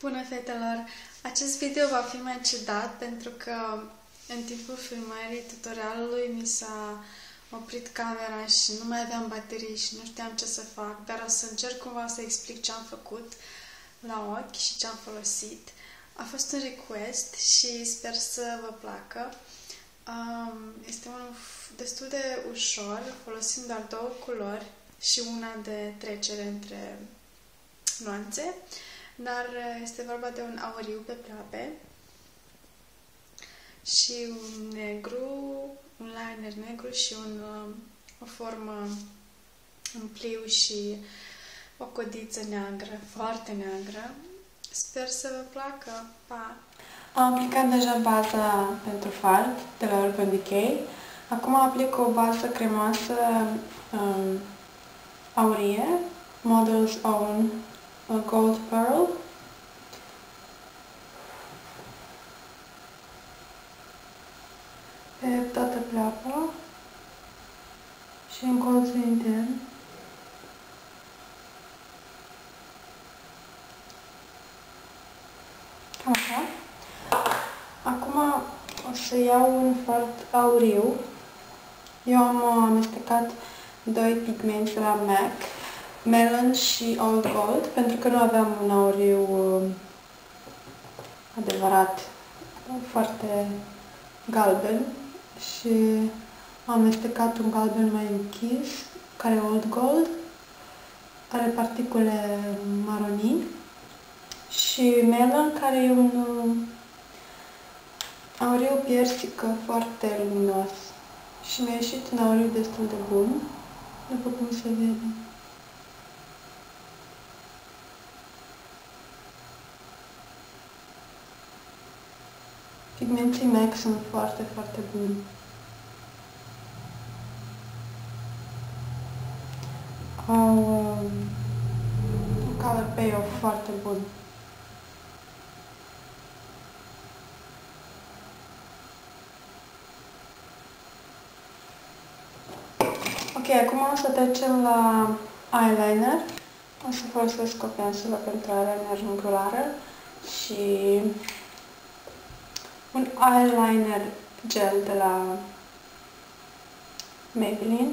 Bună, fetelor! Acest video va fi mai ciudat pentru că în timpul filmării tutorialului mi s-a oprit camera și nu mai aveam baterii și nu știam ce să fac, dar o să încerc cumva să explic ce am făcut la ochi și ce am folosit. A fost un request și sper să vă placă. Este unul destul de ușor, folosind doar două culori și una de trecere între nuanțe dar uh, este vorba de un auriu pe pleoape și un negru, un liner negru și un, uh, o formă, un pliu și o codiță neagră, foarte neagră. Sper să vă placă. Pa! Am aplicat deja baza pentru fard de la Urban Decay. Acum aplic o bază cremoasă um, aurie, Model's Own Gold Pearl. Pe toată pleapa și în colțul intern. Cam așa. Acum o să iau un fard auriu. Eu am amestecat doi pigmenți la MAC melon și old gold, pentru că nu aveam un auriu uh, adevărat, foarte galben și am amestecat un galben mai închis, care e old gold, are particule maronii și melon, care e un uh, auriu piersică foarte luminos și mi-a ieșit un auriu destul de bun, după cum se vede. Pigmentii MAC sunt foarte, foarte buni. Au um, un color payoff foarte bun. Ok, acum o să trecem la eyeliner. O să folosesc o pensulă pentru eyeliner angulară și un eyeliner gel de la Maybelline.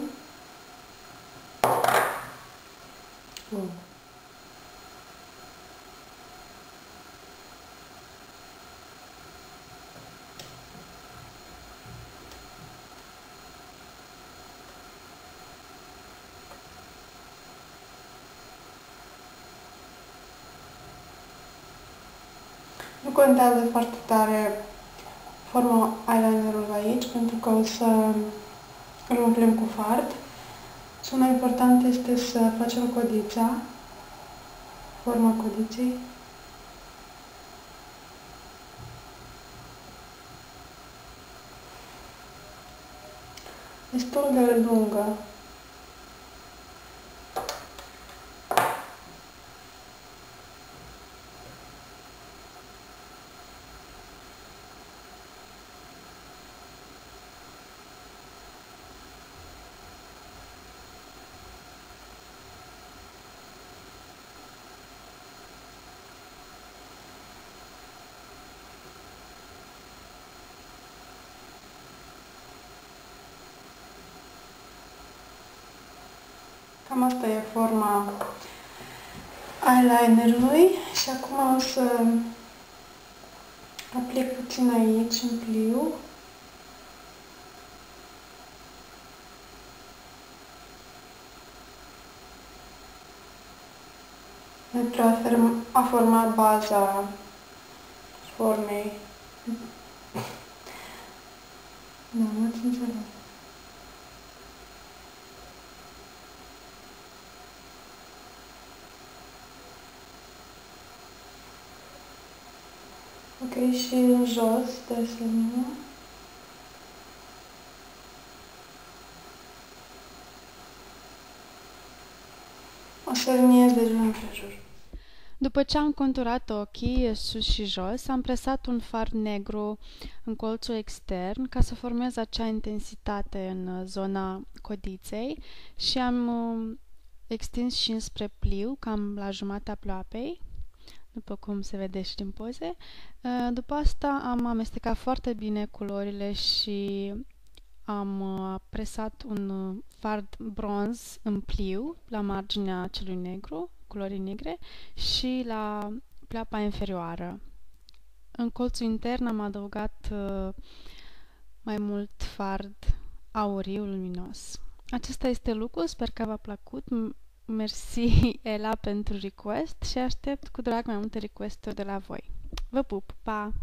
Mm. Nu contează foarte tare forma eyelinerului aici, pentru că o să îl umplem cu fard. Cel mai important este să facem codița, forma codiței. Destul de lungă. Cam asta e forma eyelinerului și acum o să aplic puțin aici în pliu. pentru a, a forma baza formei. Da, m-ați înțeles. Ok, și în jos, de asemenea. O să liniez de jur împrejur. După ce am conturat ochii sus și jos, am presat un far negru în colțul extern ca să formez acea intensitate în zona codiței și am uh, extins și înspre pliu, cam la jumatea ploapei după cum se vede și din poze. Uh, după asta am amestecat foarte bine culorile și am uh, presat un uh, fard bronz în pliu la marginea celui negru, culorii negre, și la pleapa inferioară. În colțul intern am adăugat mai mult fard auriu luminos. Acesta este lucrul, sper că v-a plăcut. Mersi, Ela, pentru request și aștept cu drag mai multe request de la voi. Vă pup! Pa!